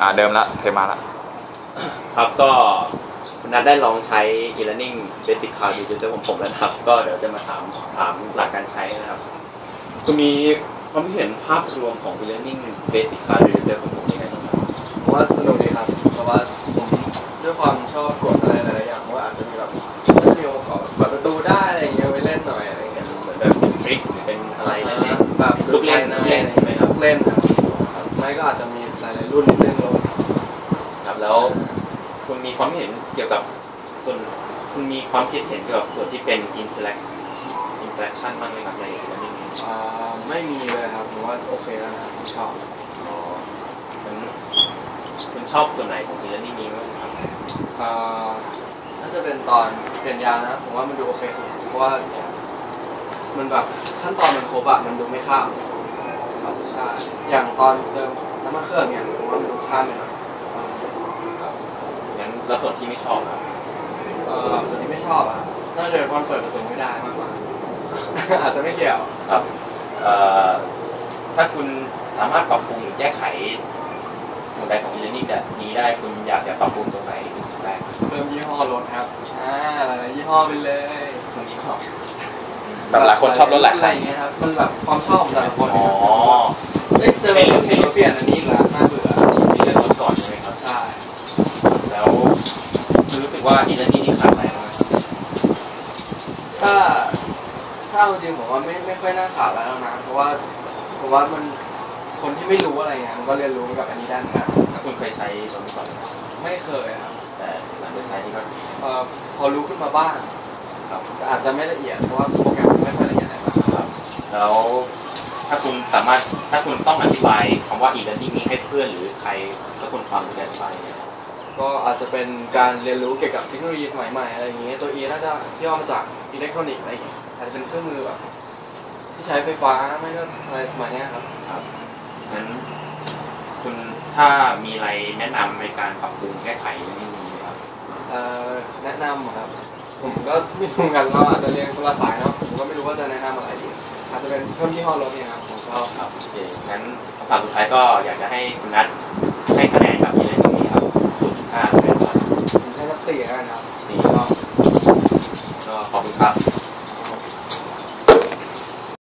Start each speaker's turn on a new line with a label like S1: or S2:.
S1: อ่าเดิมละเทมาละ
S2: ครับก็คุณนัทได้ลองใช้ e-learning basic cloud digital ของผมแล้วนะครับ ก็เดี๋ยวจะมาถามถามหลักการใช้นะครับ คุณมีความคิดเห็นภาพรวมของ e-learning basic cloud digital ของผมยังไงบ้างครับ
S3: ผมว่าสนุกดีครับ เพราะว่าผมด้วยความชอบกดอะไรหลายๆอย่างเพราะว่าอาจจะมีแบบถ้ามีองค์ประกอบเปิดประตูได้อะไรอย่างเงี้ยไปเล่นหน่อยอะไรอย่างเงี้ย
S2: เหมือนแบบเป็นทริคหรือเป็นอะไรเล็ก
S3: แบบ
S2: ลูกเล่น
S3: ภายใน
S2: ลูกเล่นใช่ไหมครับ
S3: ลูกเล่นครับไม่ก็อาจจะมีหลายๆรุ่นเล่นรถ
S2: ๆครับ แล้วคุณมีความเห็นเกี่ยวกับส่วนคุณมีความคิดเห็นเกี่ยวกับส่วนที่เป็น interaction interaction บ้างไหมครับใน e-learning
S3: อ่าไม่มีเลยครับผมว่าโอเคแล้วนะครับผมชอบ
S2: อ๋อคุณคุณชอบส่วนไหนของ e-learning นี้บ้างครับ
S3: อ่าน่าจะเป็นตอนเปลี่ยนยางนะผมว่ามันดูโอเคสุดเพราะว่ามันแบบขั้นตอนมันครบอะมันดูไม่ข้ามครับใช่อย่างตอนเติมน้ำมันเครื่องเนี่ยผมว่ามันดูข้ามไปหน่อย
S2: งั้น แล้วส่วนที่ไม่ชอบครับ
S3: เอ่อส่วนที่ไม่ชอบอะน่าจะเป็นวันเปิดประตูไม่ได้มากกว่า อาจจะไม่เกี่ยว
S2: ครับเอ่อถ้าคุณสามารถปรับปรุงหรือแก้ไขส่วนใดของ e-learning แบบนี้ได้คุณอยากจะปรับปรุงตรงไหนที่สุดได้ครับ
S3: เพิ่มยี่ห้อรถครับ อ่าหลายๆยี่ห้อไปเลย
S2: ตรงนี้ก็
S1: แบบหลายคนชอบรถหลาย
S3: อะ
S1: คั
S3: ไร
S1: น
S3: อย่างเงี้ยครับ มันแบบความชอบของแต่ละคน
S2: อ๋อ
S3: เอ้ยเจอรถเปลี่ยนเปลี่ยนอันนี้อีกแล้วน่าเบื่อ
S2: มีเรื่องรถก่อนใช่ไหมครับ
S3: ใช่
S2: แล้ว คุณรู้สึกว่า e-learning นี่ขาดอะไรบ้างไหมครับ
S3: ถ้าถ้าเอาจริงผมว่าไม่ไม่ค่อยน่าขาดแล้วนะเพราะว่าผมว่ามันคนที่ไม่รู้อะไรเงี้ยมันก็เรียนรู้กับอันนี้ได้เหมือนกัน
S2: ถ้าคุณเคยใช้ตรงนี้ก่อนไหม
S3: ไม่เคยครับ
S2: แต่หลังจากใช้นี่ก็
S3: เอ่อพอรู้ขึ้นมาบ้าง
S2: ครับ
S3: แต่อาจจะไม่ละเอียดเพราะว่าโปรแกรมมันไม่ค่อยละเอียดอะไรมาก
S2: ครับแล้วถ้าคุณสามารถถ้าคุณต้องอธิบายคำว่า e-learning นี้ให้เพื่อนหรือใครถ้าคุณฟังคุณจะอธิบายยังไงครับ
S3: ก็อาจจะเป็นการเรียนรู้เกี่ยวกับเทคโนโลยีสมัยใหม่อะไรอย่างเงี้ยตัว E น่าจะย่อมาจากอิเล็กทรอนิกส์อะไรอย่างเงี้ยอาจจะเป็นเครื่องมือแบบที่ใช้ไฟฟ้าไม่ก็อะไรสมัยเนี้ยครับ
S2: ครับงั้นคุณถ้ามีอะไรแนะนำในการปรับปรุงแก้ไขเรื่องนี้ไหมครับ
S3: เอ่อแนะนำครับ ผมก็ไม่รู้เหมือนกันเราอาจจะเรียนคนละสายเนาะผมก็ไม่รู้ว่าจะแนะนำอะไรดีอาจจะเป็นเพิ่มยี่ห้อรถเนี่ยครับผมก็
S2: ครับโอเคงั้นคำถามสุดท้ายก็อยากจะให้คุณนัท あ